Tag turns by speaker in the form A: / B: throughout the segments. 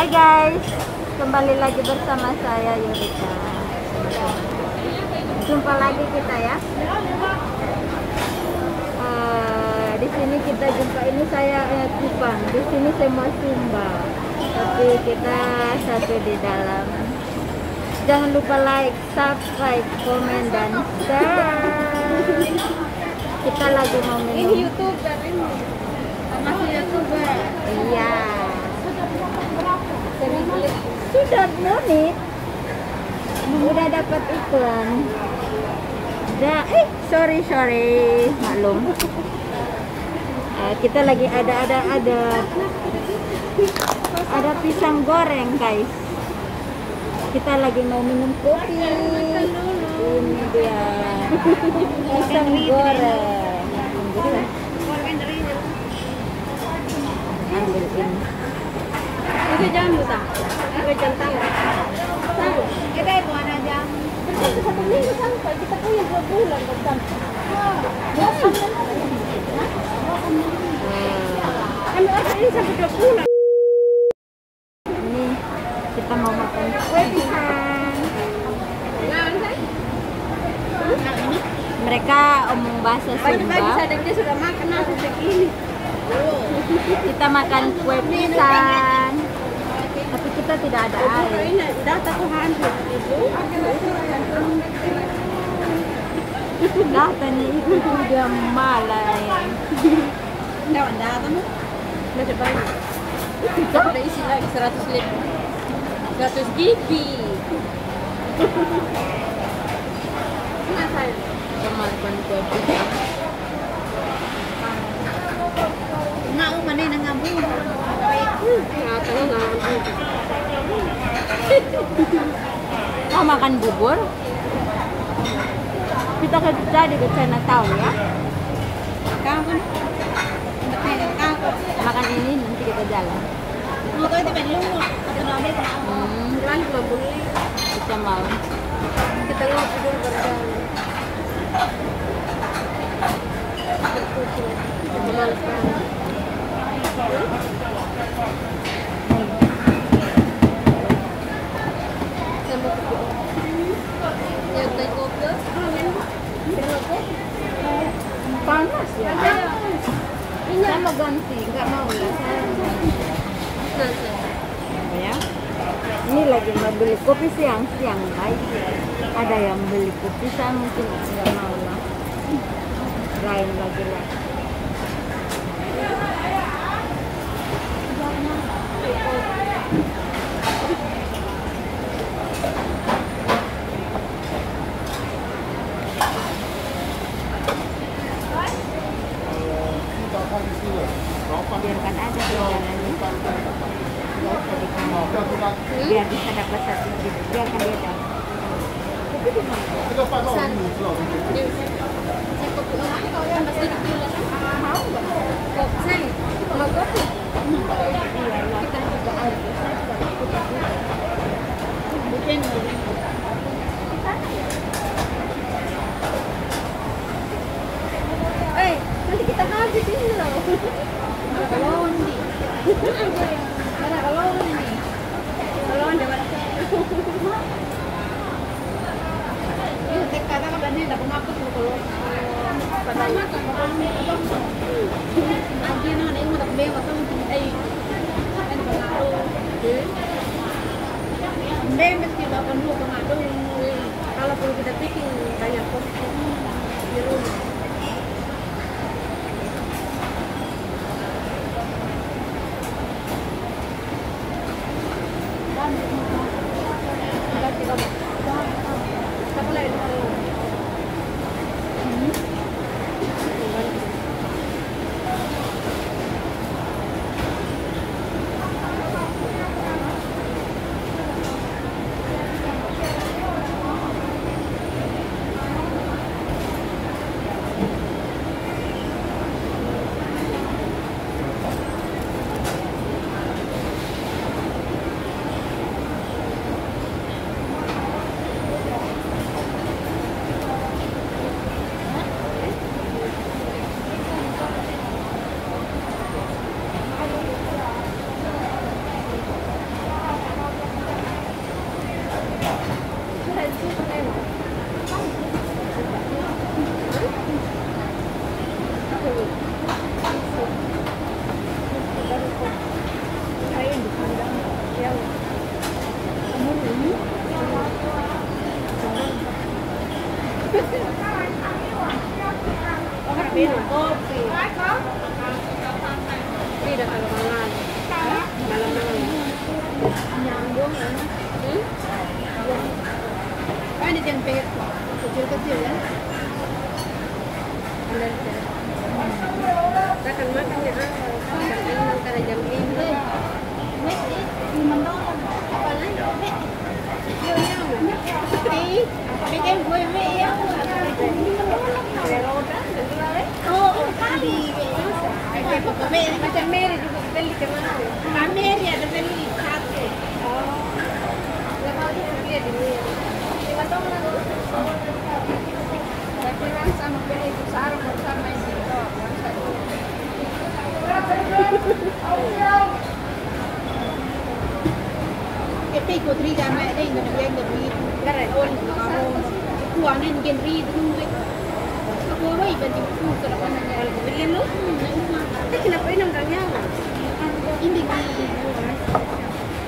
A: Hai guys, kembali lagi bersama saya Yurika. Jumpa lagi kita ya. Eh, di sini kita jumpa ini saya eh, Kupang. Di sini semua Sumba. Tapi kita satu di dalam. Jangan lupa like, subscribe, komen dan share. Kita lagi mau
B: Ini
A: minum.
B: YouTube dan ini masih YouTuber.
A: Iya. Sudah menit. Udah dapat iklan. Udah, eh sorry sorry, maklum. Eh, kita lagi ada ada ada ada pisang goreng guys. Kita lagi mau minum kopi. Ini dia pisang goreng. Ambil ini.
B: Itu jangan lupa. Jam. Tahu. Kita. Satu minggu sampai kita punya dua bulan. Kami ada ini sampai dua bulan.
A: Ini kita mau makan kue pisang. Mereka omong bahasa
B: Pagi-pagi
A: Sumba.
B: sadar dia sudah makan nasi segini.
A: Kita makan kue pisang. Kita tidak ada air.
B: data tuh hancur.
A: Datanya itu dia malay.
B: Tidak ada data mu. Masih banyak. Udah isi lagi 100 lebih. 100 GB. Nah, saya.
A: Kita makan kue pisang.
B: Nga umani na nga mo.
A: Mau makan bubur? Kita ke jadi ke Chinatown ya.
B: Kamu kamu.
A: Makan ini nanti kita jalan. Hmm,
B: mabuli.
A: kita mau.
B: Kita nga pedlo berjalan. Mahal pa. Sama ko. Yan tayo ko.
A: Panas ya. Saya mau ganti, nggak mau lah.
B: Nasa.
A: ya. Ini lagi mau beli kopi siang-siang baik. Ada yang beli kopi saya mungkin nggak mau lah. Lain lagi lah.
B: Eh, nanti kita habis ini loh. Kalau kalau perlu kita pikir, banyak kok. Di rumah. Tidak kalau malam. Malam-malam. Cak. Kita akan makan ya, ah. Jam ini antara jam ini. Apa lagi? Yo, yo. Eh, mấy em vui mấy em. Oh, di kayak papa Mary, macam Mary juga beli ke mana? Pak Mary ada beli satu. Oh, nggak mau dia beli di sini. Lima tahun lalu. Tapi kan sama beli itu sarung sama itu. Pi của tri ra mẹ đây người nó lên được đi cái này ôn của nó của nên kiên ri itu gue aku apa iban di buku kalau kan kalau kebelian lu tapi kenapa ini nggak nyala ini di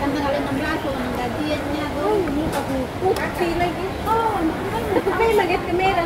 B: tanggal 16 tuh gajiannya ini aku putih lagi tapi lagi kamera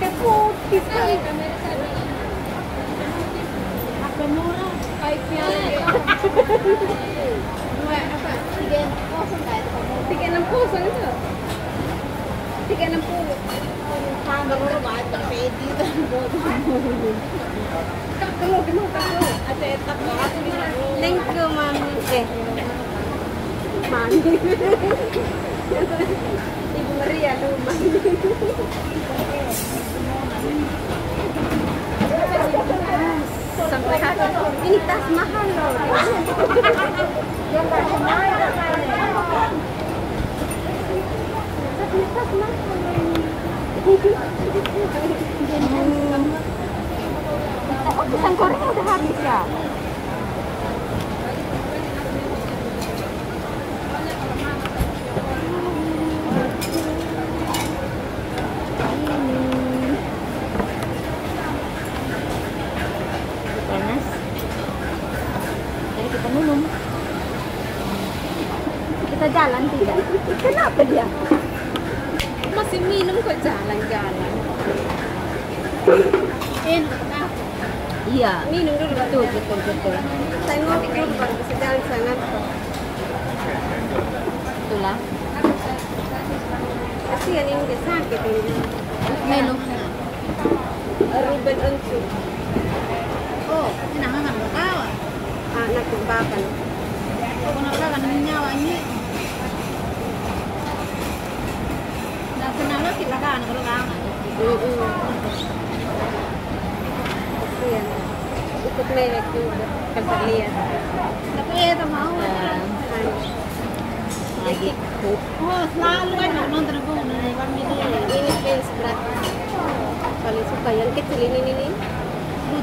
B: kayak putih sekali kamera saya apa murah kayak Dua apa? Tiga kosong nggak itu kamu? Tiga enam kosong itu? Tiga enam puluh. Sama baru baca pedi dan bodoh. Kamu kamu kamu ada etap aku di Link ke mana? Eh, mandi. Ibu Maria dulu ini tas mahal loh. Tapi tas mahal.
A: Oh, pisang goreng udah habis ya? Jadi kita minum. Kita jalan tidak? Kenapa dia?
B: Masih minum kok jalan-jalan. Enak kan?
A: Iya.
B: Minum dulu
A: Betul, betul, betul.
B: Saya ngopi dulu baru bisa jalan sangat.
A: Itulah.
B: Kasihan ini udah sakit ini.
A: Minum.
B: Ruben Ensu.
C: Oh, ini nama kan tahu.
B: Anak kebapan.
C: Kau nak kan nyawa ini. Dah kenal lo kita kan kalau kan.
B: Kasihan. Ikut mewek juga. Kan terlihat.
C: Tapi ya mau.
A: Lagi.
C: Oh, selalu kan nonton aku nih kami itu.
B: Ini fans berat. Paling suka yang kecil ini ini.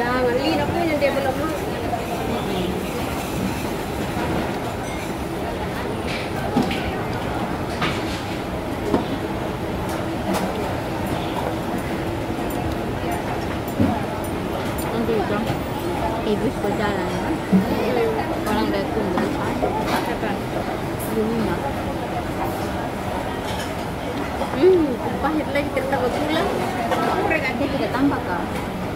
A: Itu ibu berjalan. Orang.
B: Hmm, lagi tambah gula.
A: Tidak tambah kak.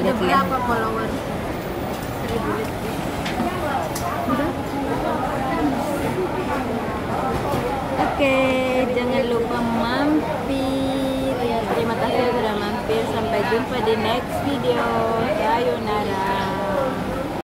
B: Ada berapa
A: follower? Oke, jangan lupa
B: mampir
A: ya. Terima
B: kasih sudah mampir. Sampai
A: jumpa di next video. Sayonara.